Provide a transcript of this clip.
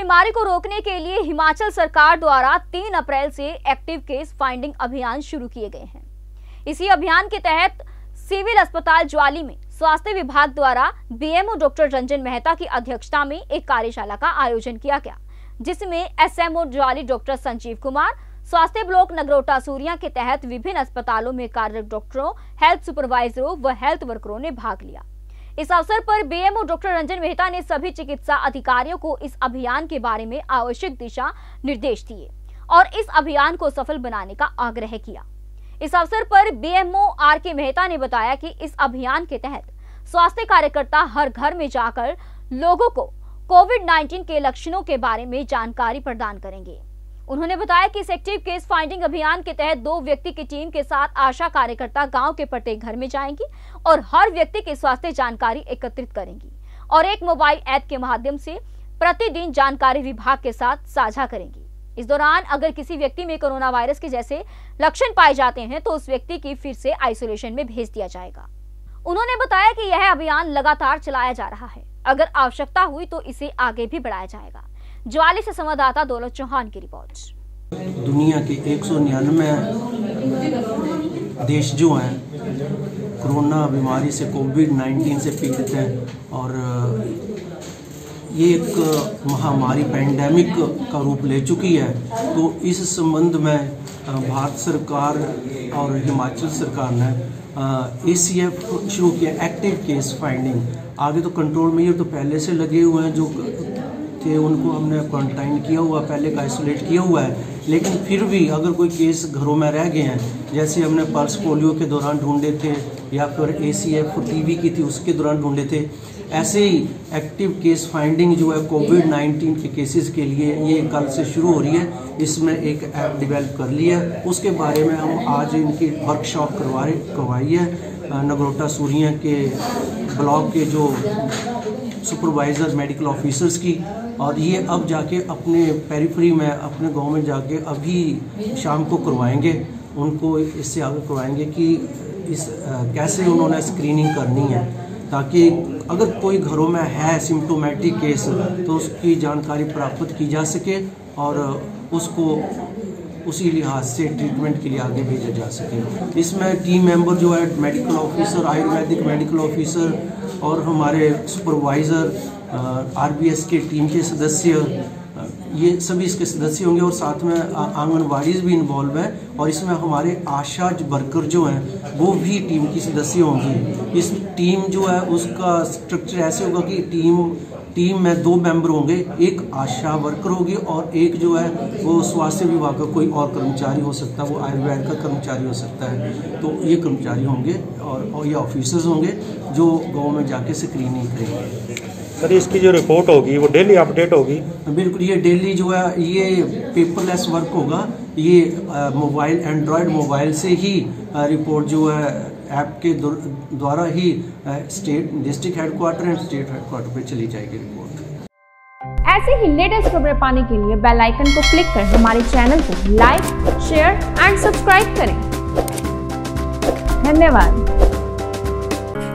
बीमारी को रोकने के लिए हिमाचल सरकार द्वारा 3 अप्रैल से एक्टिव केस फाइंडिंग अभियान शुरू किए गए हैं। इसी अभियान के तहत सिविल अस्पताल ज्वाली में स्वास्थ्य विभाग द्वारा बीएमओ डॉक्टर रंजन मेहता की अध्यक्षता में एक कार्यशाला का आयोजन किया गया, जिसमें एसएमओ ज्वाली डॉक्टर संजीव कुमार, स्वास्थ्य ब्लॉक नगरोटा सूरिया के तहत विभिन्न अस्पतालों में कार्यरत डॉक्टरों, हेल्थ सुपरवाइजरों व हेल्थ वर्करों ने भाग लिया। इस अवसर पर बीएमओ डॉक्टर रंजन मेहता ने सभी चिकित्सा अधिकारियों को इस अभियान के बारे में आवश्यक दिशा निर्देश दिए और इस अभियान को सफल बनाने का आग्रह किया। इस अवसर पर बीएमओ आर के मेहता ने बताया कि इस अभियान के तहत स्वास्थ्य कार्यकर्ता हर घर में जाकर लोगों को कोविड 19 के लक्षणों के बारे में जानकारी प्रदान करेंगे। उन्होंने बताया कि इस एक्टिव केस फाइंडिंग अभियान के तहत दो व्यक्ति की टीम के साथ आशा कार्यकर्ता गाँव के प्रत्येक घर में जाएँगी और हर व्यक्ति की स्वास्थ्य जानकारी एकत्रित करेंगी और एक मोबाइल ऐप के माध्यम से प्रतिदिन जानकारी विभाग के साथ साझा करेंगी। इस दौरान अगर किसी व्यक्ति में कोरोना वायरस के जैसे लक्षण पाए जाते हैं तो उस व्यक्ति की फिर से आइसोलेशन में भेज दिया जाएगा। उन्होंने बताया कि यह अभियान लगातार चलाया जा रहा है। अगर आवश्यकता हुई तो इसे आगे भी बढ़ाया जाएगा। ज्वाली से संवाददाता दौलत चौहान की रिपोर्ट। दुनिया के एक देश जो हैं, कोरोना बीमारी से कोविड 19 से पीड़ित हैं और ये एक महामारी, पैंडेमिक का रूप ले चुकी है। तो इस संबंध में भारत सरकार और हिमाचल सरकार ने ए सी एफ़ शुरू किया एक्टिव केस फाइंडिंग आगे तो कंट्रोल मेजर तो पहले से लगे हुए हैं जो थे, उनको हमने क्वारंटाइन किया हुआ, पहले का आइसोलेट किया हुआ है। लेकिन फिर भी अगर कोई केस घरों में रह गए हैं, जैसे हमने पल्स पोलियो के दौरान ढूंढे थे, या फिर ए सी एफ़ टी की थी, उसके दौरान ढूंढे थे, ऐसे ही एक्टिव केस फाइंडिंग जो है कोविड 19 के केसेस के लिए ये कल से शुरू हो रही है। इसमें एक ऐप डेवलप कर लिया है। उसके बारे में हम आज इनकी वर्कशॉप करवा करवाई है नगरोटा सूरिया के ब्लॉक के जो सुपरवाइज़र मेडिकल ऑफिसर्स की, और ये अब जाके अपने पेरीफरी में, अपने गाँव में जाके अभी शाम को करवाएँगे। उनको इससे आगे करवाएँगे कि इस कैसे उन्होंने स्क्रीनिंग करनी है, ताकि अगर कोई घरों में है सिम्टोमेटिक केस तो उसकी जानकारी प्राप्त की जा सके और उसको उसी लिहाज से ट्रीटमेंट के लिए आगे भेजा जा सके। इसमें टीम मेंबर जो है medical officer Ayurvedic medical officer और हमारे सुपरवाइज़र आरबीएस के टीम के सदस्य ये सभी इसके सदस्य होंगे और साथ में आंगनबाड़ी भी इन्वॉल्व हैं और इसमें हमारे आशा वर्कर जो हैं, वो भी टीम की सदस्य होंगी। इस टीम जो है, उसका स्ट्रक्चर ऐसे होगा कि टीम टीम में दो मेंबर होंगे एक आशा वर्कर होगी और एक जो है वो स्वास्थ्य विभाग का कोई और कर्मचारी हो सकता है वो आयुर्वेद का कर्मचारी हो सकता है। तो ये कर्मचारी होंगे और, और ये ऑफिसर्स होंगे जो गाँव में जाके स्क्रीनिंग करेंगे। सर इसकी जो रिपोर्ट होगी वो डेली अपडेट होगी? बिल्कुल ये डेली जो है ये पेपरलेस वर्क होगा। ये मोबाइल एंड्रॉयड मोबाइल से ही रिपोर्ट जो है ऐप के द्वारा ही state, district headquarter and state headquarter पे चली जाएगी रिपोर्ट। ऐसे ही लेटेस्ट खबरें पाने के लिए बेल आइकन को क्लिक कर हमारे चैनल को लाइक, शेयर एंड सब्सक्राइब करें। धन्यवाद।